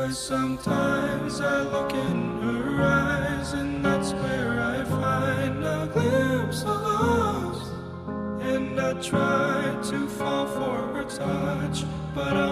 Cause Sometimes I look in her eyes, and that's where I find a glimpse of us. And I try to fall for her touch, but I